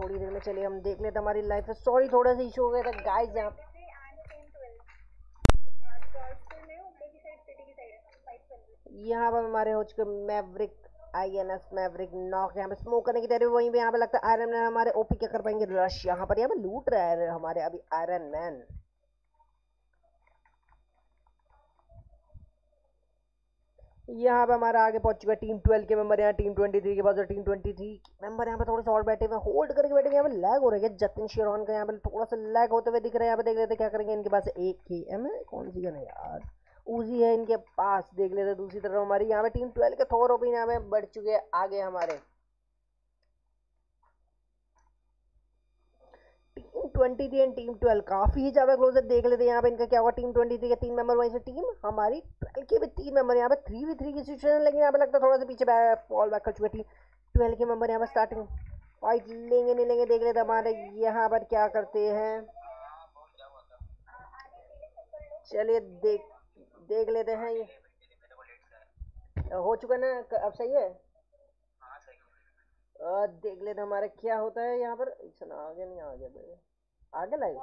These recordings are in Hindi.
थोड़ी देर में चलिए हम देख लेते हमारी लाइफ में सॉरी थोड़ा सा इशू हो गया था। गाइस यहाँ यहाँ पर हमारे हो चुके Maverick I N S Maverick knock यहाँ पे स्मोक करने की तैयारी वहीं पे यहाँ पे लगता है आयरन मैन हमारे ओपी क्या कर पाएँगे? रश यहाँ पर यहाँ पे लूट रहा है हमारे अभी आयरन मैन यहाँ पे हमारा आगे पहुँच चुका है टीम ट्वेल्व के मेंबर, यहाँ टीम ट्वेंटी थ्री के पास टीम ट्वेंटी थ्री मेंबर यहाँ पे थोड़े से और बैठे हुए होल्ड करके बैठे यहाँ पे लैग हो रहा है। जतिन शेरॉन का यहाँ पे थोड़ा सा लैग होते हुए दिख रहे हैं। यहाँ पे देख लेते क्या करेंगे। इनके पास एक ही एम कौन सी गन है यार। उजी है इनके पास। देख लेते दूसरी तरफ़ हमारी। यहाँ पे टीम ट्वेल्व के थोर ओपिन यहाँ पे बढ़ चुके हैं। आगे हमारे team twenty three and team twelve काफ़ी ज़्यादा क्लोजर देख लेते हैं यहाँ पे इनका क्या हुआ। टीम ट्वेंटी थ्री के तीन मेंबर वहीं से टीम हमारी ट्वेल्व के भी तीन मेंबर यहाँ पे थ्री वी थ्री की सिचुएशन है, लेकिन यहाँ पे लगता है थोड़ा सा पीछे फॉल बैक कर चुके टीम ट्वेल्व के मेंबर यहाँ पे स्टार्टिंग फाइट लेंगे, नहीं लेंगे, देख लेते हमारे यहाँ पर क्या करते हैं। चलिए देख देख लेते हैं ये। हो चुका ना? अब सही है? देख लेते हमारे क्या होता है यहाँ पर। आगे नहीं आ गया आगे लाइव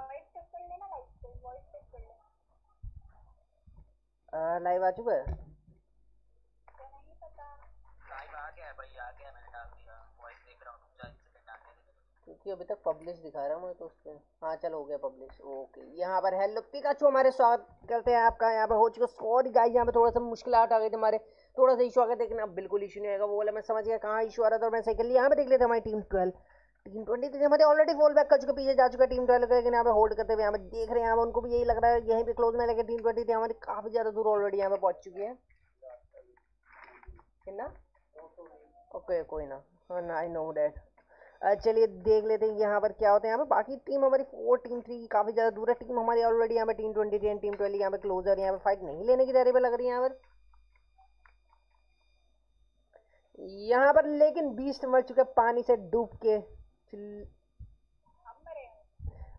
लाइव आ चुका है? क्योंकि अभी तक पब्लिश दिखा रहा हूँ मैं तो उस पर हाँ चलो हो गया पब्लिश ओके यहाँ पर हेलो पिकाचू हमारे स्वागत करते हैं आपका। यहाँ पर हो चुका सॉरी गाइस यहाँ पे थोड़ा सा मुश्किल आ गई थी हमारे। थोड़ा सा इशू आ गया लेकिन अब बिल्कुल इशू नहीं आएगा। वो बोला मैं समझ गया कहाँ इशू आ रहा था और मैं सही कर लिया यहाँ पे देख लेते हमारी team twelve team twenty three हमारे ऑलरेडी फॉल बैक कर चुके पीछे जा चुका टीम ट्वेल्व लेकिन यहाँ पे होल्ड करते हुए यहाँ पे देख रहे हैं, यहाँ उनको भी यही लग रहा है, यहीं पे क्लोज में लगे टीम ट्वेंटी थ्री हमारी काफ़ी ज़्यादा दूर ऑलरेडी यहाँ पे पहुँच चुकी है। ना? ओके कोई ना। आई नो डैट चलिए देख लेते हैं यहाँ पर क्या होता है। यहाँ पे बाकी टीम हमारी फोर टीम थ्री काफ़ी ज़्यादा दूर है। टीम हमारी ऑलरेडी यहाँ पे team twenty three team twelve यहाँ पे क्लोजर यहाँ पे फाइट नहीं लेने की तैयारी पे लग रही है यहाँ पर। यहाँ पर लेकिन बीस्ट मर चुके पानी से डूब के।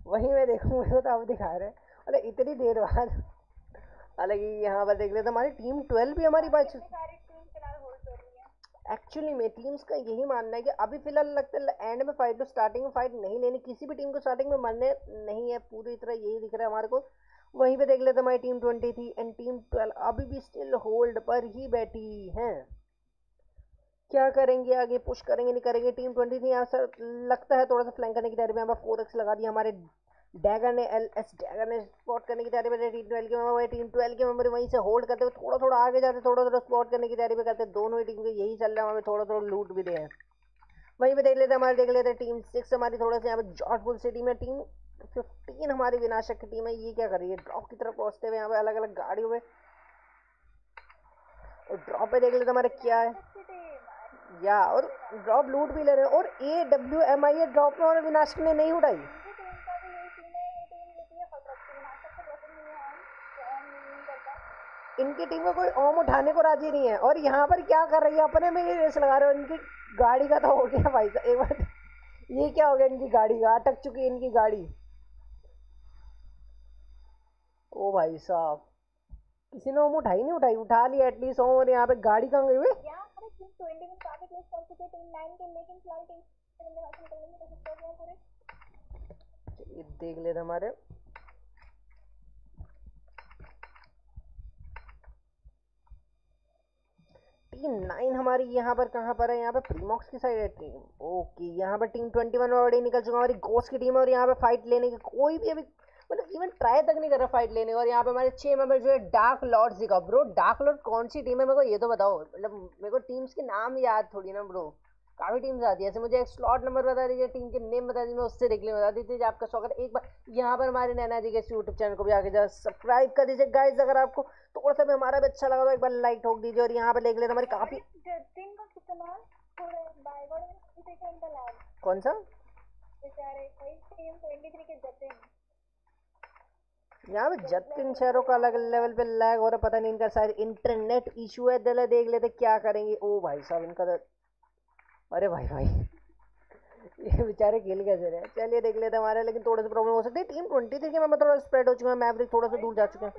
वही मैं देखूँगा तो अब दिखा रहे हैं। अरे इतनी देर बाद। हालाँकि यहाँ पर देख लेते हमारी टीम ट्वेल्व भी हमारी बच एक्चुअली में टीम्स का यही मानना है कि अभी फ़िलहाल लगता है एंड में फाइट तो स्टार्टिंग में फाइट नहीं लेनी। किसी भी टीम को स्टार्टिंग में मरने नहीं है पूरी तरह यही दिख रहा है हमारे को। वहीं पे देख लेते हमारी team twenty three and team twelve अभी भी स्टिल होल्ड पर ही बैठी हैं। क्या करेंगे, आगे पुश करेंगे, नहीं करेंगे? टीम ट्वेंटी थ्री यहाँ से लगता है थोड़ा सा फ्लैंक करने की तैयारी में। यहाँ पर फोर एक्स लगा दिया हमारे डैगर ने एल एस डैगर ने स्पॉट करने की तैयारी में। टीम ट्वेल्व के मेंबर टीम ट्वेल्व के मेंबर वहीं से होल्ड करते हुए थोड़ा थोड़ा आगे जाते थोड़ा थोड़ा स्पॉट करने की तैयारी में करते। दोनों ही टीम के यही चल रहा है हमें थोड़ा थोड़ा लूट भी दे हैं। वहीं पे देख लेते हमारे देख लेते टीम सिक्स हमारी थोड़ा सा यहाँ पे जॉर्जपुर सिटी में टीम फिफ्टीन हमारी विनाशक की टीम है। ये क्या कर रही है? ड्रॉप की तरफ़ पहुँचते हुए यहाँ पे अलग अलग गाड़ियों में। ड्रॉप पे देख लेते हमारे क्या है। या, और ड्रॉप लूट भी ले रहे हैं। और A W M I A drop में और विनाशक ने नहीं उठाई इनकी टीम में कोई ओम उठाने को राज़ी नहीं है। और यहाँ पर क्या कर रही है? अपने में ये रेस लगा रहे हो। इनकी गाड़ी का तो हो गया भाई साहब। एक बार, ये क्या हो गया इनकी गाड़ी का? अटक चुकी है इनकी गाड़ी। ओ भाई साहब, किसी ने ओम उठाई नहीं उठाई? उठा लिया एटलीस्ट ओम और यहाँ पे गाड़ी कहाँ गई हुई? देख लेते हमारे। टीम नाइन हमारी यहाँ पर कहाँ पर है? यहाँ पर प्रीमॉक्स की साइड है टीम ओके यहाँ पर टीम ट्वेंटी वन ऑलरेडी निकल चुका हमारी गोस की टीम है और यहाँ पर फाइट लेने की कोई भी अभी मतलब इवन ट्राई तक नहीं कर रहा फाइट लेने और यहाँ पे हमारे छह मेंबर जो है डार्क लॉर्ड दिखा ब्रो डार्क लॉर्ड कौन सी टीम है? मेरे को ये तो बताओ। मतलब मेरे को टीम्स के नाम याद थोड़ी ना ब्रो काफ़ी टीम्स आती है। ऐसे मुझे एक स्लॉट नंबर बता दीजिए टीम के नेम बता दीजिए मैं उससे देख बता दीजिए आपका स्वागत एक बार यहाँ पर हमारे नैना जी के यूट्यूब चैनल को भी आके जरा सब्सक्राइब कर दीजिए। गाइज़ अगर आपको थोड़ा सा भी हमारा भी अच्छा लगा तो एक बार लाइक ठोक दीजिए और यहाँ पर देख लेते हमारी काफ़ी कौन सा? यहाँ पे जतिन शहरों का अलग लेवल पे लैग हो रहा पता नहीं इनका शायद इंटरनेट इशू है दिल देख लेते क्या करेंगे ओ भाई साहब इनका तो अरे भाई भाई ये बेचारे खेल कैसे रहे चलिए देख लेते हमारे लेकिन थोड़ा सा प्रॉब्लम हो सकती है टीम ट्वेंटी थ्री के मैं थोड़ा स्प्रेड हो चुका है मैवरिक थोड़ा सा दूर जा चुका हैं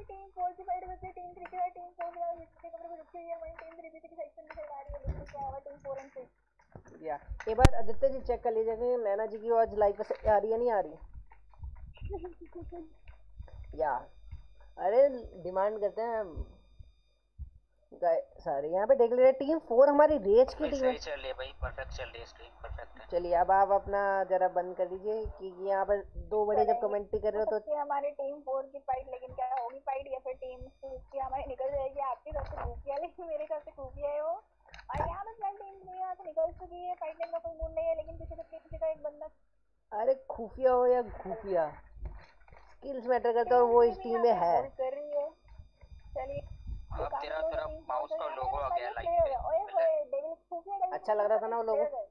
एक बार आदित्य जी चेक कर लीजिए नैना जी की आवाज़ लाइव पे आ रही है नहीं आ रही या। अरे डिमांड करते हैं। सॉरी यहाँ पे देख ले रहे टीम फोर हमारी रेज की टीम है सही चल रही है भाई परफेक्ट चल रही है स्ट्रीम परफेक्ट है। चलिए अब आप अपना जरा बंद कर दीजिए कि यहाँ पर दो बड़े जब कमेंट्री कर रहे हो तो हमारी टीम फोर की फाइट लेकिन क्या होगी फाइट या फिर टीम की हमारी निकल जाएगी? आपकी तरफ़ से खुफिया लेकिन मेरे तरफ़ से खुफिया है वो। और यहाँ पर फ़िलहाल टीम थ्री यहाँ से निकल चुकी है फाइट लेने का कोई मूड नहीं है लेकिन पीछे से पीछे का एक बंदा अरे खुफिया हो या खुफिया स्किल्स मैटर करता है और वो इस टीम में है। है। तेरा तेरा माउस का लोगो आ गया अच्छा लग रहा था ना वो लोगो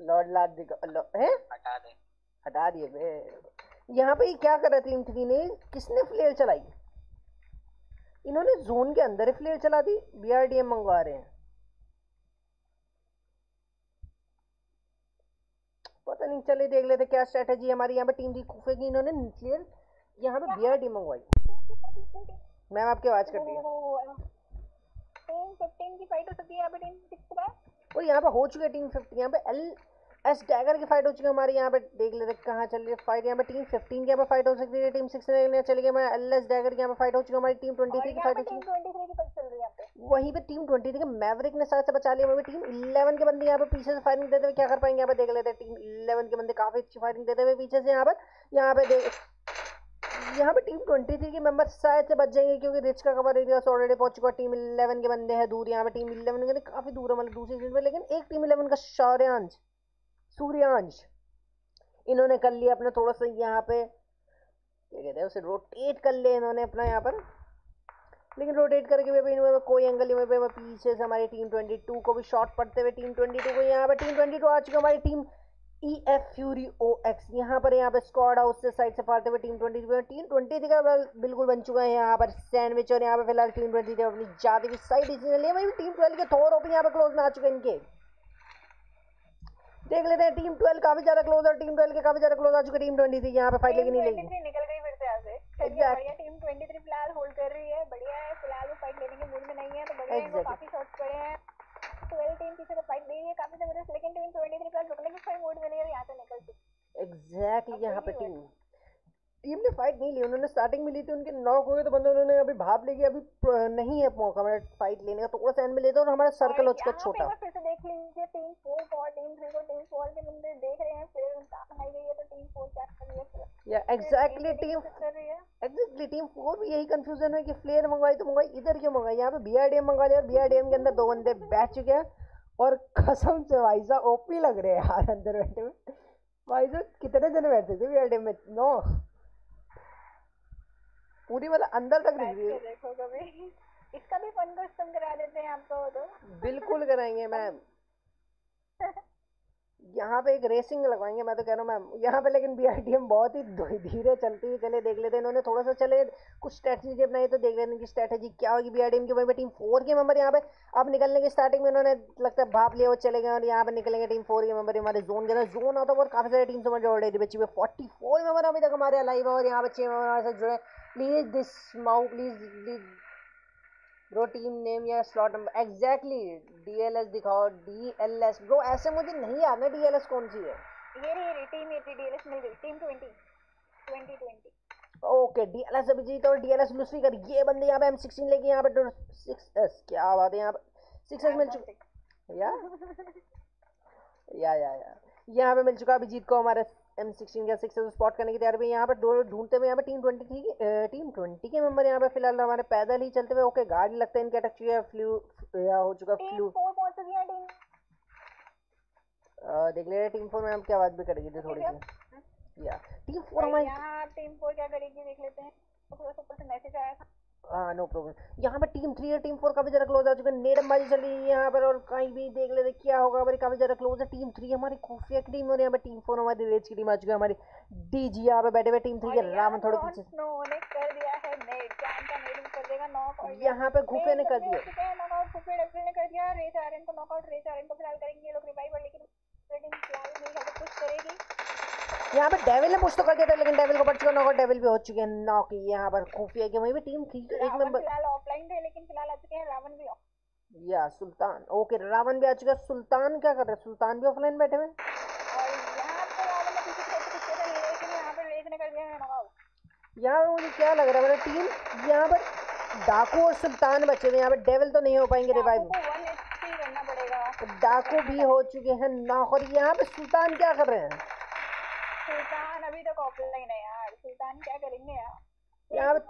लॉर्ड लार्ड दिखा लो- हैं? हटा दे। हटा दिए बे यहाँ पे ये क्या कर रहा टीम थ्री ने? किसने फ्लेयर चलाई? इन्होंने जोन के अंदर ही फ्लेयर चला दी। बीआरडीएम मंगवा रहे हैं। पता नहीं चले देख लेते क्या स्ट्रेटेजी हमारी। यहाँ पे टीम जी की इन्होंने न्यूक्लियर यहाँ पे बियर डी मंगवाई मैम आपकी आवाज़ कर दी है। टीम फिफ्टीन की फाइट हो सकती है यहाँ पे टीम सिक्स के और यहाँ पे हो चुकी है टीम फिफ्टी यहाँ पे एल एस डैगर की फाइट हो चुकी है हमारी यहाँ पे देख लेते कहाँ चल रही है फाइट यहाँ पे टीम फिफ्टीन की यहाँ पे फाइट हो सकती है टीम सिक्स चली गई मैं एल एस डैगर की यहाँ पे फाइट हो चुकी है हमारी टीम ट्वेंटी थ्री की फाइट हो टीम चुकी है है वहीं पे टीम ट्वेंटी थ्री के मैवरिक ने साथ से बचा लिया वहीं पे टीम इलेवन के बंदे यहाँ पे पीछे से फायरिंग देते हुए क्या कर पाएँगे यहाँ पे देख लेते हैं टीम इलेवन के बंदे काफ़ी अच्छी फायरिंग देते हुए पीछे से यहाँ पर यहाँ पे देख यहाँ पे टीम ट्वेंटी थ्री के मेंबर शायद से बच जाएँगे क्योंकि रिच का कवर एरिया ऑलरेडी पहुँच चुका है टीम इलेवन के बंदे हैं दूर यहाँ पे टीम इलेवन के काफ़ी दूर है मतलब दूसरी सीट पे लेकिन एक टीम इलेवन का शौर्यांश सूर्यांश इन्होंने कर लिया अपना थोड़ा सा यहाँ पे, क्या कहते हैं उसे रोटेट कर लिया इन्होंने अपना यहाँ पर। लेकिन रोटेट करके भी अभी इन्होंने कोई एंगल नहीं पे पीछे से हमारी टीम 22 को भी शॉट पड़ते हुए टीम 22 को यहाँ पे टीम 22 आ चुकी हमारी team E F fury O X यहाँ पर यहाँ पे स्क्वाड हाउस से साइड से फाड़ते हुए टीम 23 टीम 23 का बिल्कुल बन चुका है यहाँ पर सैंडविच और यहाँ पे फ़िलहाल टीम 23 अपनी जाती हुई साइड इसी लिए वही टीम 12 के थोर ओपन यहाँ पे क्लोज में आ चुके हैं इनके। देख लेते हैं टीम 12 काफ़ी ज़्यादा क्लोज और टीम 12 के काफ़ी ज़्यादा क्लोज आ चुके टीम 23 यहाँ पे फाइट लेकिन नहीं लेगी। निकल गई फिर से यहाँ से। टीम 23 फ़िलहाल होल्ड कर रही है बढ़िया है फ़िलहाल वो फाइट लेने के मूड में नहीं है तो बढ़िया है काफ़ी शॉट्स पड़े हैं। 12 टीम पीछे से फाइट दे रही है काफ़ी ज़बरदस्त लेकिन टीम 23 फ़िलहाल रुकने के मूड में नहीं है यहाँ से निकल चुकी। एग्जैक्टली यहाँ पे टीम टीम ने फाइट नहीं ली उन्होंने स्टार्टिंग में ली थी उनके नॉक हो गए तो बंदे उन्होंने अभी भाप ली कि अभी नहीं है मौका हमारा फाइट लेने का थोड़ा सा एंड में लेते और हमारा सर्कल हो चुका छोटा। फिर से देख लीजिए टीम 4 को और टीम 3 को टीम 4 के बंदे देख रहे हैं फिर बनाई गई है तो टीम 4 क्या कर रही है या exactly team exactly team four भी यही कंफ्यूजन है कि फ्लेयर मंगवाई तो मंगवाई इधर क्यों मंगवाई यहाँ पे बी आर डी एम मंगवा लिया और बी आर डी एम के अंदर दो बंदे बैठ चुके हैं और कसम से भाई साहब ओपी लग रहे हैं यार अंदर बैठे हुए। भाई साहब कितने जने बैठ सकते बी आर डी एम में? नो पूरी मतलब अंदर तक दिख रही है देखो कभी। इसका भी फन कस्टम करा देते हैं आपको तो। बिल्कुल कराएँगे मैम यहाँ पे एक रेसिंग लगवाएँगे मैं तो कह रहा हूँ मैम यहाँ पे लेकिन बी बहुत ही धीरे चलती हुई चले देख लेते हैं इन्होंने थोड़ा सा चले कुछ स्ट्रेटजी अपनाई तो देख लेते हैं कि स्ट्रेटजी क्या होगी बी की। वहीं पे टीम फोर के मेंबर यहाँ पे अब निकलने की स्टार्टिंग में इन्होंने लगता है भाप लिया वो चले गए और यहाँ पे निकलेंगे टीम फोर के मेंबर हमारे जोन के अंदर। जोन आता है और काफ़ी सारी टीम समझ ऑलरेडी बची हुई फोर्टी फोर मेंबर अभी तक हमारे लाइव और यहाँ पे छः मेंबर हमारे साथ जुड़े प्लीज़ दिस माउ प्लीज़ ब्रो टीम नेम या स्लॉट नंबर एग्जैक्टली डीएलएस दिखाओ डीएलएस ब्रो ऐसे मुझे नहीं याद है डीएलएस कौन सी है. ये रही ये रही टीम ये रही डीएलएस मिल गई टीम 20 2020 ओके डीएलएस अभिजीत और डीएलएस लुस्फी कर. ये बंदे यहाँ पे एम सिक्सटीन लेके यहाँ पे सिक्स एस क्या बात है यहाँ पे. सिक्स एस मिल चुका. या? या या या. यहाँ पे मिल चुका अभिजीत को हमारे एम सिक्सटीन का सिक्स स्पॉट करने की तैयारी में यहाँ पे दो ढूंढते हुए यहाँ पे team twenty three team twenty के मेंबर यहाँ पे फ़िलहाल हमारे पैदल ही चलते हुए ओके गाड़ी लगता है इनके अटक चुकी है फ्लू या हो चुका फ्लू 4 पहुँच चुकी देख ले टीम फोर में हम क्या आवाज़ भी करेगी थी थोड़ी सी। या टीम फोर हमारी टीम 4 क्या करेगी देख लेते हैं। ऊपर से मैसेज आया था। नो प्रॉब्लम यहाँ पे टीम थ्री और टीम फोर काफ़ी ज़्यादा क्लोज आ चुके हैं। नेडमबाजी चल रही है यहाँ पर और कहीं भी देख लेते क्या होगा हमारी काफ़ी ज़्यादा क्लोज है। टीम थ्री हमारी खुफिया की टीम और यहाँ पे टीम फोर हमारी रेज की टीम आ चुकी है। हमारी डीजी यहाँ पे बैठे हुए टीम थ्री के रामन थोड़े पीछे। यहाँ पे खुफिया ने कर दिया। यहाँ पे डेविल ने पुश तो कर दिया था लेकिन डेविल को पड़ चुका नॉक डेविल भी हो चुके हैं नॉक यहाँ पर खुफिया के। वहीं पे टीम थ्री के एक मेंबर फ़िलहाल ऑफलाइन थे लेकिन फ़िलहाल आ चुके हैं। रावण भी या सुल्तान। ओके रावण भी आ चुका है। सुल्तान क्या कर रहे हैं? सुल्तान भी ऑफलाइन बैठे हुए यहाँ पे यार मैं पीछे छोटे पीछे था लेकिन यहाँ पे रेस ने कर दिया मैं नॉकआउट यहाँ पे मुझे क्या लग रहा है? मेरा टीम यहाँ पर डाकू और सुल्तान बचे हुए यहाँ पर डेविल तो नहीं हो पाएँगे रिवाइव तो डाकू भी हो चुके हैं नॉक और यहाँ पे सुल्तान क्या कर रहे हैं? यार।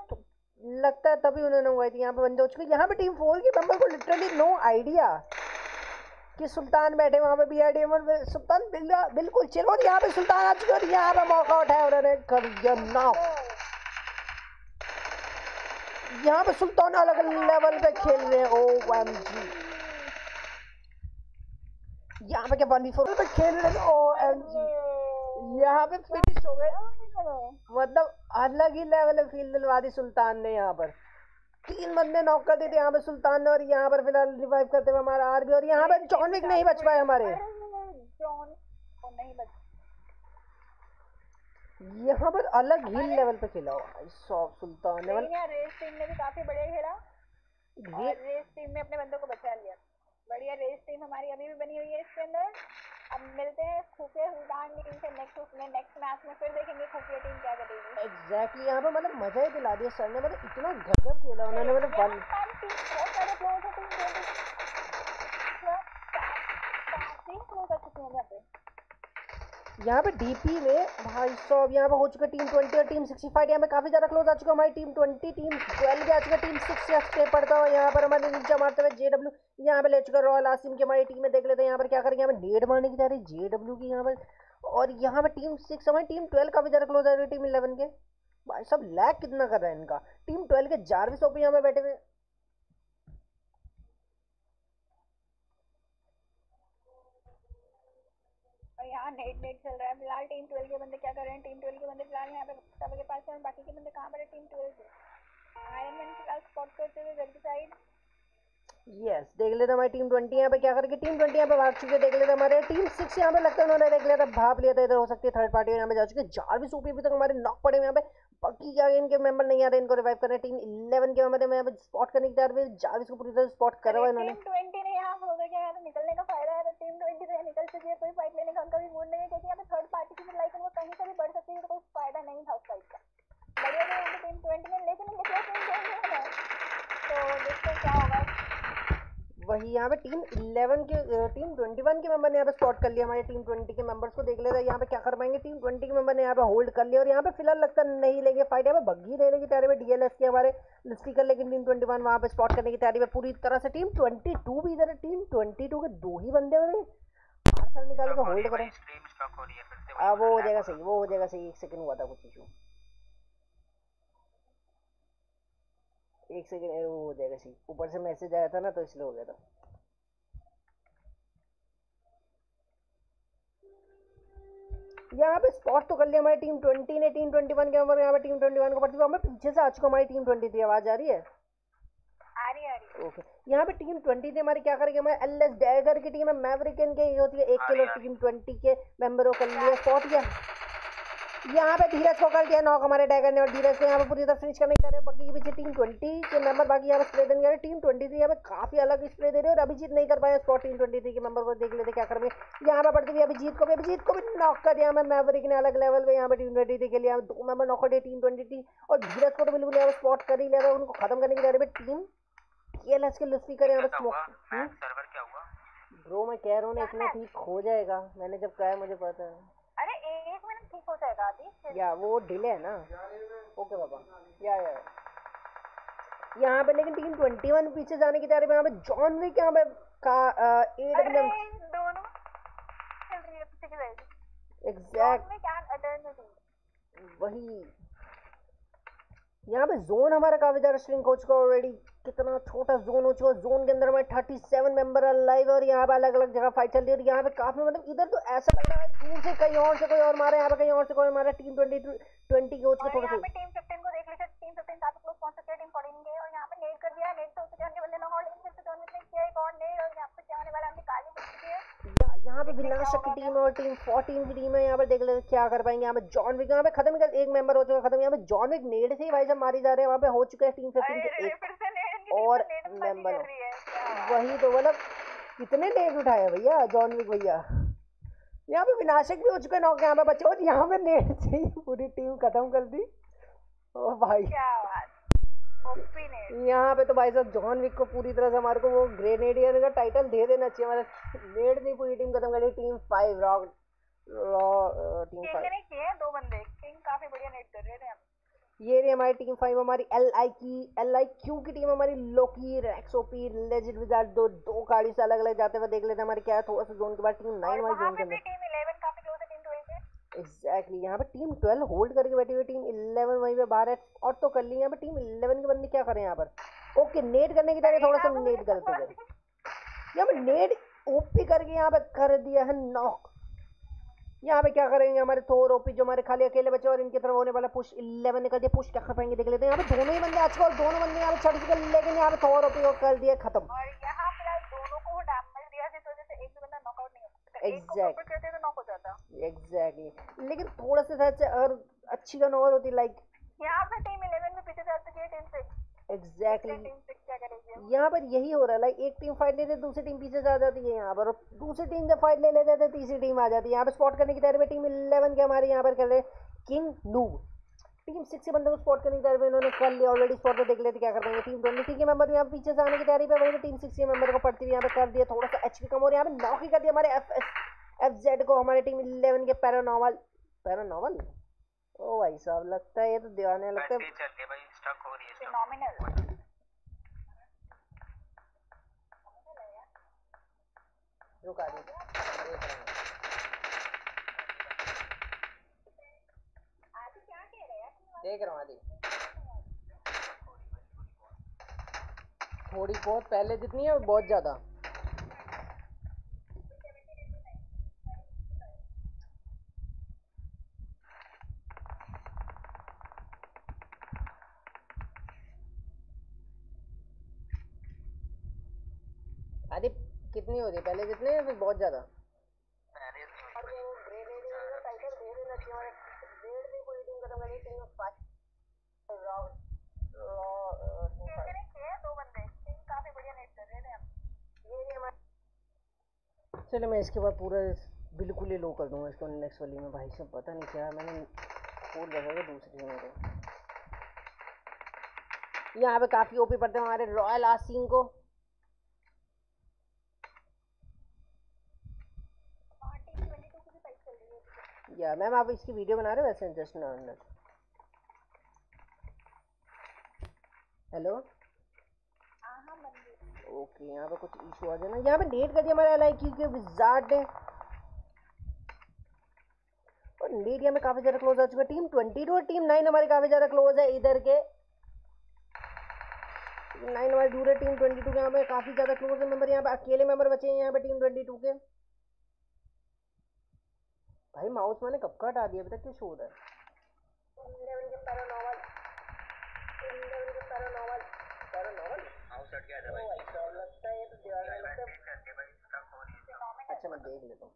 लगता है तभी उन्होंने हुआ थी यहाँ पे बंदे हो चुके यहाँ पे टीम फोर के मेंबर को लिटरली नो आइडिया कि सुल्तान बैठे वहाँ पे बी आर डी सुल्तान बिल्कुल चिल और यहाँ पे सुल्तान आ चुके और यहाँ पे मौका उठाया उन्होंने। कर दिया यहाँ पे सुल्तान अलग लेवल पे खेल रहे हैं। ओ एम जी यहाँ पे क्या वन फोर पे खेल रहे हैं? ओ एम जी यहाँ पे फिनिश हो गए। मतलब अलग ही लेवल है फील दिलवा दी सुल्तान ने यहाँ पर। तीन बंदे नॉक कर दिए थे यहाँ पे सुल्तान ने और यहाँ पर फ़िलहाल रिवाइव करते हुए हमारा आर भी और यहाँ पे जॉन विक नहीं बच पाए हमारे। यहाँ पर अलग ही लेवल पे खेला। हुआ सॉफ सुल्तान ने लेकिन रेस टीम ने भी काफ़ी बढ़िया खेला। और रेस टीम ने अपने बंदों को बचा लिया। बढ़िया रेस टीम हमारी अभी भी बनी हुई है इसके अंदर। अब मिलते हैं खुफिया सुल्तान टीम से नेक्स्ट उसमें नेक्स्ट मैच में फिर देखेंगे खुफिया टीम क्या करेगी। एग्जैक्टली यहाँ पे मतलब मज़ा ही दिला दिया सर ने मतलब इतना गजब खेला उन्होंने मतलब वन है क्लोज कर सकते हैं यहाँ पे? यहाँ पे डीपी में भाई सौ यहाँ पे हो चुका टीम ट्वेंटी और टीम सिक्सटी फाइव यहाँ पे काफ़ी ज़्यादा क्लोज आ चुका हमारी टीम ट्वेंटी टीम ट्वेल्व आ चुका है टीम सिक्स स्टे पड़ता हुआ यहाँ पर हमारे नीचे मारते हुए जे डब्ल्यू यहाँ पे ले चुका है रॉयल आसिम की हमारी टीम में देख लेते हैं, यहाँ पर क्या करेंगे, यहाँ पे डेढ़ मारने की जा रही जे डब्ल्यू की यहाँ पर। और यहाँ पे टीम सिक्स हमारी टीम ट्वेल्व काफ़ी ज़्यादा क्लोज आ रही है टीम इलेवन के। भाई सब लैग कितना कर रहा है इनका? टीम ट्वेल्व के जारविस ओपी यहाँ पे बैठे हुए और यहाँ नेट नेट चल रहा है। फ़िलहाल टीम ट्वेल्व के बंदे क्या कर रहे हैं? टीम ट्वेल्व के बंदे फ़िलहाल यहाँ पे सब के पास है। और बाकी के बंदे कहाँ पर है? टीम ट्वेल्व के। आयरन मैन फ़िलहाल स्पॉट करते हुए वेब साइड यस देख लेते हमारी टीम ट्वेंटी यहाँ पे क्या करके टीम ट्वेंटी यहाँ पे भाग चुके देख लेते हमारे टीम सिक्स यहाँ पे लगता है उन्होंने देख लिया था भाप लिया था। इधर हो सकती है थर्ड पार्टी यहाँ पे जा चुके हैं। जारविस ओपी अभी तक हमारे नॉक पड़े हुए यहाँ पे। बाकी क्या इनके मेंबर नहीं आ रहे इनको रिवाइव कर रहे हैं टीम इलेवन के हमारे में यहाँ पे स्पॉट करने की तैयार जारविस को पूरी तरह स्पॉट करा हुआ इन्होंने है तो निकल चुकी है, कोई फाइट लेने का उनका भी मूड नहीं है, क्योंकि यहाँ पे थर्ड पार्टी की लाइक उनको कहीं से भी बढ़ सकती है तो कोई फ़ायदा नहीं था उस फाइट का। तो वही, यहाँ पे टीम 11 के टीम 21 के मेंबर ने यहाँ पे स्पॉट कर लिया, हमारे टीम 20 के मेंबर्स को देख लेते हैं, यहाँ पे क्या कर पाएँगे। टीम 20 के मेंबर ने यहाँ पे होल्ड कर लिया, और यहाँ पे फ़िलहाल लगता नहीं लेंगे फाइट यहाँ पे बग्गी लेने की तैयारी में डीएलएस के हमारे स्पीकर लेकिन टीम 21 वहाँ पे स्पॉट करने की तैयारी में पूरी तरह से टीम 22 भी इधर टीम 22 के दो ही बंदे हो रहे पार्सल निकाल के होल्ड करें। स्ट्रीम स्टॉक हो रही है फिर से आ, वो हो जाएगा सही वो हो जाएगा सही एक सेकंड हुआ था कुछ इशू एक सेकंड वो हो जाएगा सही। ऊपर से मैसेज आया था ना तो इसलिए हो गया था। यहाँ पे स्पॉट तो कर लिया हमारी टीम 20 ने टीम 21 के नंबर यहाँ पे टीम 21 को पड़ती है हमें पीछे से आज को हमारी टीम 23 आवाज़ आ रही है आ रही है आ रही है? ओके यहाँ पे टीम 20 ने हमारी क्या करेगी? हमारे एल एस डैगर की टीम है मैवरिकन के ये होती है एक किलो टीम 20 के मेंबरों कर लिए स्पॉट किया यहाँ पे धीरज को कर दिया नॉक हमारे डैगर ने और धीरज को यहाँ पे पूरी तरह फिनिश करने की तरह बाकी के पीछे टीम 20 के मेंबर बाकी यहाँ पे स्प्रे देने जा रहे टीम 23 यहाँ पे काफ़ी अलग स्प्रे दे रहे हैं और अभिजीत नहीं कर पाया स्पॉट टीम 23 के मेंबर को देख लेते क्या कर रहे हैं यहाँ पे पड़ती हुई अभिजीत को भी अभिजीत को भी नॉक कर दिया हमें मैवरिक ने अलग लेवल पे यहाँ पे टीम 23 के लिए दो मेंबर नॉक कर दिए टीम 23 और धीरज को तो बिल्कुल यहाँ पे स्पॉट कर ही लिया था उनको खत्म करने के में टीम टीएलएस के लुस्फी कर यहाँ पे स्मोक सर्वर क्या हुआ? ब्रो मैं कह रहा हूँ ना इसमें ठीक हो जाएगा। मैंने जब कहा है मुझे पता है। अरे एक मिनट ठीक हो जाएगा फिर या वो डिले है ना? ओके बाबा या या यहाँ पे लेकिन टीम 21 पीछे जाने की तैयारी में यहाँ पे जॉन विक यहाँ पे का ए डब्ल्यू इन दोनों चल रही है पीछे की साइड एग्जैक्ट में क्या अटर्निटी वही। यहाँ पे जोन हमारा काफ़ी ज़्यादा श्रिंक हो चुका है ऑलरेडी कितना छोटा जोन हो चुका है। जोन के अंदर हमारे थर्टी सेवन मेंबर लाइव और यहाँ पे अलग अलग जगह फाइट चल रही है और यहाँ पे काफ़ी मतलब इधर तो ऐसा लग रहा है दूर से कहीं और से कोई और मारे यहाँ पे कहीं और से कोई मारा। टीम ट्वेंटी ट्वेंटी के हो और थोड़े से पे टीम 15 को देख लीजिए टीम 15 काफ़ी क्लोज पहुँच चुकी है टीम 14 के और यहाँ पे नेट कर दिया नेट तो उसके अन्य बंदे ना और फिर से दोनों ने किया एक और नेट और यहाँ पे क्या होने वाला हमने काली बच चुकी है या- यहाँ पे विनाशक की टीम और टीम 14 की टीम है यहाँ पे देख लेते क्या कर पाएँगे। यहाँ पे जॉन विक यहाँ पे खत्म कर एक मेंबर हो चुका है खत्म। यहाँ पे जॉन विक नेड से ही भाई साहब मारी जा रहे हैं वहाँ पे हो चुके हैं टीम 15 अरे के एक और क्या? वही तो मतलब कितने नेट उठाए भैया जॉन विक भैया? यहाँ पे विनाशक भी हो चुके नौक यहाँ पे बच्चे और यहाँ पे नेट से पूरी टीम खत्म कर दी। ओ भाई। क्या बात ने यहाँ पे तो भाई साहब जॉन विक को पूरी तरह से हमारे को वो ग्रेनेडियर का टाइटल दे देना चाहिए। हमारे नेट नहीं पूरी टीम खत्म कर team five rock team five दो बंदे। किंग काफ़ी बढ़िया नेट कर रहे थे हम। ये रही हमारी टीम फाइव हमारी एल आई की एल आई क्यू की टीम हमारी लोकी रेक्सोपी लेजेंड विजार्ड दो दो गाड़ी से अलग अलग जाते हुए देख लेते हैं हमारे क्या है। थोड़ा सा जोन के बाद टीम नाइन वाली जोन के अंदर। एग्जैक्टली यहाँ पे टीम ट्वेल्व होल्ड करके बैठी हुई टीम इलेवन वहीं पे बाहर है। और तो कर ली यहाँ पे टीम इलेवन के बंदे क्या करें यहाँ पर? ओके नेट करने की तरह थोड़ा सा नेट करते थे यहाँ पे नेट ओपी करके यहाँ पे कर दिया है नॉक यहाँ पे क्या करेंगे हमारे थोर ओपी जो हमारे खाली अकेले बचे और इनकी तरफ़ होने वाला पुश इलेवन ने कर दिया। पुश क्या कर पाएँगे देख लेते हैं। यहाँ पे दोनों ही बंदे आजकल दोनों बंदे यहाँ पे चढ़ चुके लेकिन यहाँ पे थोर ओपी को कर दिया खत्म। और एग्जैक्टली लेकिन थोड़ा सा शायद से और अच्छी गन और होती लाइक यहाँ पे टीम 11 में पीछे जा चुकी है टीम 6 एग्जैक्टली टीम 6 क्या करेगी अब? यहाँ पर यही हो रहा है लाइक एक टीम फाइट लेते दूसरी टीम पीछे जा जाती है यहाँ पर और दूसरी टीम जब फाइट ले लेते हैं तो तीसरी टीम आ जाती है। यहाँ पे स्पॉट करने की तैयारी में टीम इलेवन के हमारे यहाँ पर कर रहे किंग नूब टीम सिक्स के बंदे को स्पॉट करने की तैयारी में इन्होंने कर लिया ऑलरेडी स्पॉट पे देख लेते क्या कर पाएँगे टीम ट्वेंटी थ्री के मेंबर यहाँ पीछे से आने की तैयारी पे वहीं टीम सिक्स के मेंबर को पड़ती हुई यहाँ पे कर दिया थोड़ा सा एच कम और यहाँ पे नॉक ही कर दिया हमारे एफ़ एफ़ जेड को हमारे टीम इलेवन के पैरानॉवल पैरानॉवल ओ भाई साहब लगता है ये तो दीवाने लगता है। बैटरी चल रही है भाई स्टक हो रही है स्टक फिनोमिनल रुका दी देख रहा हूँ? देख रहा हूँ आदि। थोड़ी बहुत पहले जितनी है बहुत ज़्यादा आदि कितनी हो रही है पहले जितने या फिर बहुत ज़्यादा पहले से और वो ग्रेनेडियर का टाइटल दे देना चाहिए हमारे डेढ़ भी पूरी टीम खत्म करी टीम फाइव राउंड किंग ने किए हैं दो बंदे किंग काफ़ी बढ़िया नेट कर रहे थे हम चलो मैं इसके बाद पूरा बिल्कुल ही लो कर दूँगा इसको नेक्स्ट वाली में भाई सब पता नहीं क्या मैंने रखा है दूसरी में तो यहाँ पे काफ़ी ओपी पड़ते हैं हमारे रॉयल आसिंग को। टीम 22 की भी फाइट चल रही या, मैम, आप इसकी वीडियो बना रहे हो वैसे? जस्ट ना हेलो ओके, यहाँ पे कुछ इशू आ जाना यहाँ पे नेट कर दिया हमारा एल आई क्यू के विजार्ड ने और नेट यहाँ में काफ़ी ज़्यादा क्लोज आ चुका है। टीम ट्वेंटी टू और टीम नाइन हमारी काफ़ी ज़्यादा क्लोज है इधर के। नाइन हमारी दूर है टीम ट्वेंटी टू के यहाँ पे काफ़ी ज़्यादा क्लोज है मेंबर यहाँ पे अकेले मेंबर बचे हैं यहाँ पे टीम ट्वेंटी टू के। भाई माउस मैंने कब का हटा दिया? अभी तक क्यों शो हो रहा है इलेवन के पैरानॉवल इलेवन के पैरानॉवल पैरानॉवल हाउस गया था भाई? भाई लगता है ये तो लगता है। भाई अच्छा मैं देख लेता हूँ।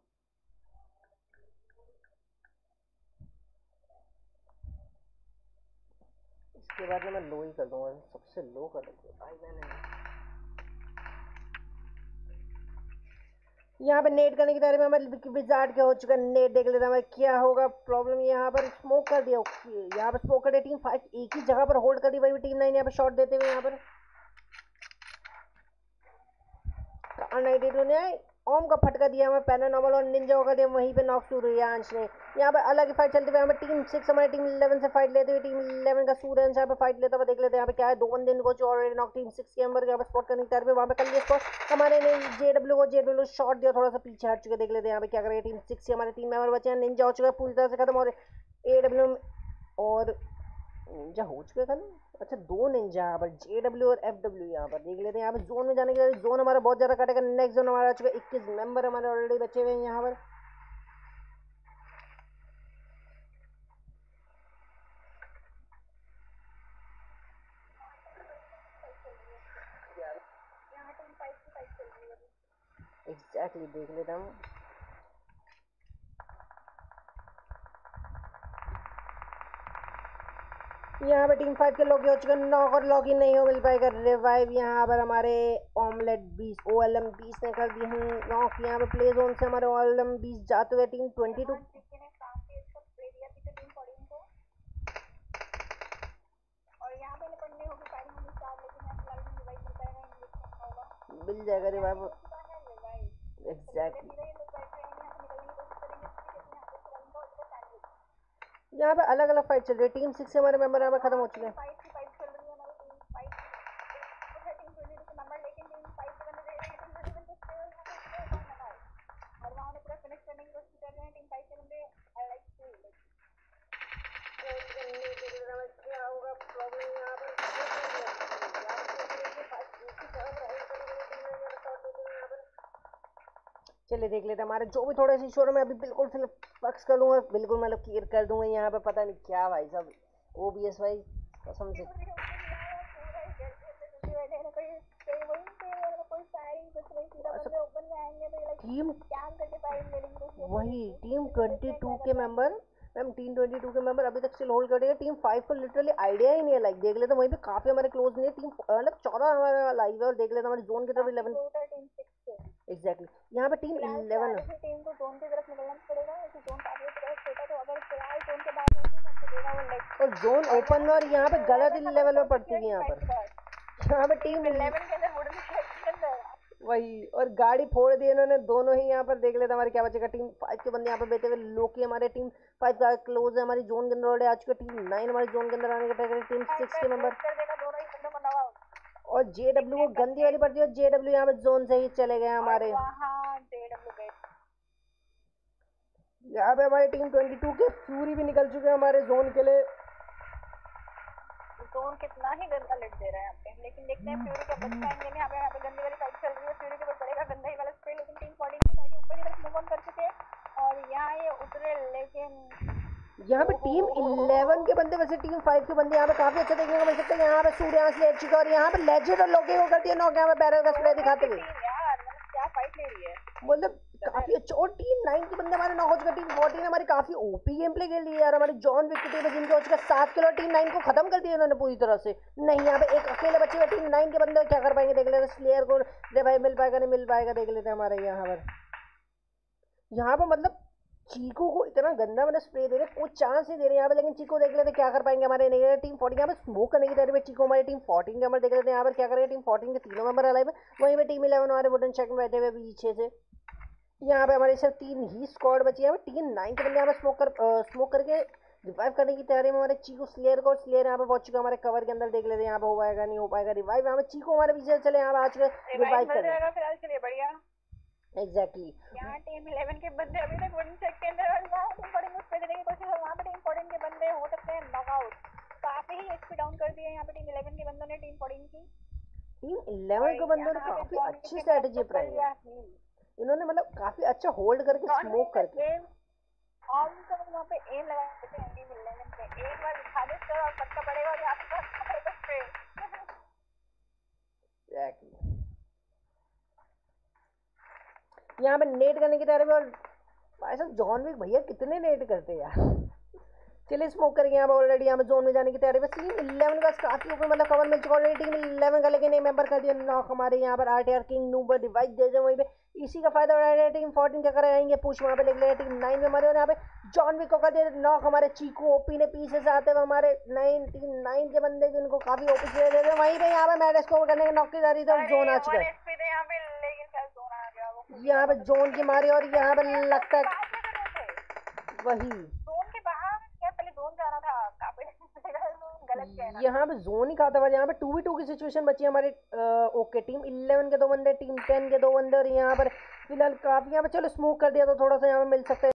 इसके बाद में मैं लो ही कर दूँगा। सबसे लो कर दूँगा भाई मैंने यहाँ पे नेट करने की तैयारी में विजार्ड के हो चुका है। नेट देख लेते हैं क्या होगा? प्रॉब्लम यहाँ पर स्मोक कर दिया। ओके यहाँ पर स्मोक कर दिया। टीम फाइव एक ही जगह पर होल्ड कर दी वही टीम नाइन यहाँ पर शॉट देते हुए यहाँ पर। नाइनटी टू ने ओम का फटका दिया हमें पैनानॉमल और निंजा का दिया, वहीं पे नॉक सूर्यांश ने। यहाँ पे अलग फाइट चलते हुए हमें टीम सिक्स हमारी टीम इलेवन से फाइट लेते हुए टीम इलेवन का सूर्यांश यहाँ पे फाइट लेता हुआ देख लेते हैं। यहाँ पे क्या है, दो बंदे इनको जो ऑलरेडी नॉक टीम सिक्स के अंदर यहाँ पे स्पॉट करने की तैयारी वहाँ पे कर स्पॉट हमारे ने जे डब्ल्यू को जे डब्ल्यू शॉट दिया, थोड़ा सा पीछे हट चुके, देख लेते हैं यहाँ पे क्या करेंगे टीम सिक्स से हमारे टीम मेंबर बचे हैं निंजा हो चुका है, पूरी तरह से खत्म, और ए डब्ल्यू और निंजा हो चुका खत्म। अच्छा दो निंजा यहाँ पर जे डब्ल्यू और एफ़ डब्ल्यू यहाँ पर। देख लेते हैं, यहाँ पर जोन में जाने के लिए जोन हमारा बहुत ज़्यादा कटेगा। नेक्स्ट जोन हमारा आ चुका है, इक्कीस मेंबर हमारे ऑलरेडी बचे हुए हैं यहाँ पर। यहाँ टीम 5 की फाइट चल रही अभी एग्जैक्टली देख लेते हैं। यहाँ पे टीम फाइव के लोग हो चुके हैं नॉक और लॉक ही नहीं हो मिल पाएगा। रिवाइव यहाँ पर हमारे ऑमलेट बीस ओ एल एम बीस ने कर दिए हैं। नॉक यहाँ पे प्ले जोन से हमारे ओ एल एम बीस जाते हुए टीम ट्वेंटी टू। चिक्की ने काफ़ी अच्छा यहाँ पे अलग अलग फाइट चल रही है। टीम सिक्स हमारे मेंबर यहाँ पे खत्म हो चुके हैं। चलिए देख लेते हैं। हमारे जो भी थोड़े से शोर में अभी बिल्कुल फिल फक्स कर दूँगा बिल्कुल मतलब क्लियर कर दूँगा यहाँ पे पता नहीं क्या भाई सब ओ बी एस भाई कसम से। टीम वही टीम ट्वेंटी टू के member ma'am team twenty two के मेंबर अभी तक स्टिल होल्ड कर रहे हैं। टीम फाइव को लिटरली आइडिया ही नहीं है लाइक देख लेते वहीं पे काफ़ी हमारे क्लोज नहीं है। टीम मतलब चौदह हमारा लाइव है और देख लेते हमारे जोन की तरफ़ इलेवन एग्जैक्टली exactly. यहाँ पे टीम इलेवन टीम को जोन की तरफ़ निकलना पड़ेगा क्योंकि जोन तो अगर फ़िलहाल जोन के बाहर तो और जोन ओपन और यहाँ पे गलत लेवल में पड़ती है यहाँ पर। यहाँ पे टीम इलेवन के अंदर वुडन वही और गाड़ी फोड़ दी इन्होंने दोनों ही यहाँ पर देख लेते हमारे क्या बचेगा। टीम फाइव के बंदे यहाँ पे बैठे हुए लोकी हमारे टीम फाइव का क्लोज है हमारी जोन के अंदर आ चुके टीम नाइन हमारी जोन के अंदर आने के टीम सिक्स के मेंबर कर देगा दोनों ही बंदों को नवा और जे डब्ल्यू को गंदी वाली पड़ती है जे डब्ल्यू यहाँ पे जोन से ही चले गए हमारे। यहाँ पे हमारी टीम ट्वेंटी टू के फ्यूरी भी निकल चुके हैं हमारे जोन के लिए। जोन कितना ही गंदा लिट दे रहा है यहाँ पे। लेकिन देखते हैं फ्यूरी क्या बच पाएँगे यहाँ पे यहाँ पे गंदी वाली फाइट चल रही है। फ्यूरी के ऊपर पड़ेगा गंदा ही वाला स्प्रे लेकिन टीम फोर्टीन की साइड ऊपर की तरफ़ मूव ऑन कर चुके हैं। और यहाँ ये उतरे लेकिन यहाँ पे टीम इलेवन के बंदे, वैसे टीम फाइव के बंदे यहाँ पे काफ़ी अच्छे देखने को मिल सकते हैं। यहाँ पे सूर्यांश ले चुका है और यहाँ पे लेजेंड और लोगे को कर दिया नॉक यहाँ पे बैरल का स्प्रे दिखाते हुए मतलब है काफ़ी अच्छा और टीम नाइन के बंदे हमारे नॉक हो चुके टीम फोर्टीन हमारी काफ़ी ओपी गेम प्ले खेल रही है यार। हमारी जॉन विक की टीम है जिनके हो चुका सात किलो टीम नाइन को खत्म कर दिया इन्होंने पूरी तरह से। नहीं, यहाँ पे एक अकेले बच्चे टीम नाइन के बंदे क्या कर पाएँगे? देख लेते स्लेयर को रे भाई, मिल पाएगा, नहीं मिल पाएगा? देख लेते हैं हमारे यहाँ पर। यहाँ पर मतलब चीकू को इतना गंदा मतलब स्प्रे दे रहे कोई चांस नहीं दे रहे यहाँ पे। लेकिन चीकू देख लेते क्या कर पाएँगे हमारे नहीं टीम फोर्टीन यहाँ पे स्मोक करने की तैयारी में चीकू हमारी टीम फोर्टीन के नंबर देख लेते हैं यहाँ पर क्या करेंगे टीम फोर्टीन के तीनों मेंबर अलाइव है। वहीं पे टीम इलेवन हमारे वुडन शेक में बैठे हुए पीछे से। यहाँ पे हमारे सिर्फ़ तीन ही स्क्वाड बची है। टीम नाइन के बंदे यहाँ पे स्मोक कर स्मोक करके रिवाइव करने की तैयारी में हमारे चीकू स्लेयर को स्लेयर यहाँ पे पहुँच चुका हमारे कवर के अंदर देख लेते हैं यहाँ पे हो पाएगा नहीं हो पाएगा रिवाइव यहाँ पे चीको हमारे पीछे चले यहाँ पे आ चुके रिवाइव चलिए बढ़िया। एग्जैक्टली यहाँ टीम इलेवन के बंदे अभी तक सेट के अंदर देने की कोशिश और वहाँ पे टीम के बंदे हो सकते हैं नॉकआउट काफ़ी ही एचपी डाउन कर यहाँ पे टीम इलेवन के बंदों ने टीम फोर्टीन की. टीम इलेवन के बंदों ने काफ़ी अच्छी स्ट्रेटेजी अपनाई है। इन्होंने मतलब काफ़ी अच्छा होल्ड करके स्मोक करके। हम तो वहाँ पे एम लगा देते हैं टीम इलेवन पे। एक बार दिखा दे सर और पक्का पड़ेगा और यहाँ पे एग्जैक्टली यहाँ पे नेट करने की तैयारी और भाई साहब जॉन विक भैया कितने नेट करते हैं यार। चलिए स्मोक करके यहाँ पे ऑलरेडी यहाँ पे जोन में जाने की तैयारी बस टीम इलेवन का काफ़ी ऊपर मतलब कवर मिल चुका ऑलरेडी टीम इलेवन का लेकिन मेंबर कर दिया। नॉक हमारे यहाँ पर R T R king noober device दे दे वहीं पे। इसी का फ़ायदा उठा रहे टीम फोर्टीन क्या करे आएँगे पुश वहाँ पे देख ले टीम नाइन में हमारे और यहाँ पे जॉन विक को कर दिया। नॉक हमारे चीकू ओपी ने पीछे से आते हुए हमारे नाइन टीम नाइन के बंदे जिनको काफ़ी ओपी से दे रहे वहीं पे यहाँ पे मैच को करने के नॉक की जा रही थी और जोन आ चुका है। यहाँ पे जोन के मारे और यहाँ पे लगता है वही। जोन के बाहर क्या पहले जोन जाना था? काफ़ी गलत किया ना यहाँ पे जोन ही खाता हुआ यहाँ पे टू बी टू की सिचुएशन बची है हमारी ओके टीम इलेवन के दो बंदे टीम टेन के दो बंदे और यहाँ पर फ़िलहाल काफ़ी यहाँ पे चलो स्मोक कर दिया तो थोड़ा सा यहाँ पे मिल सकता है।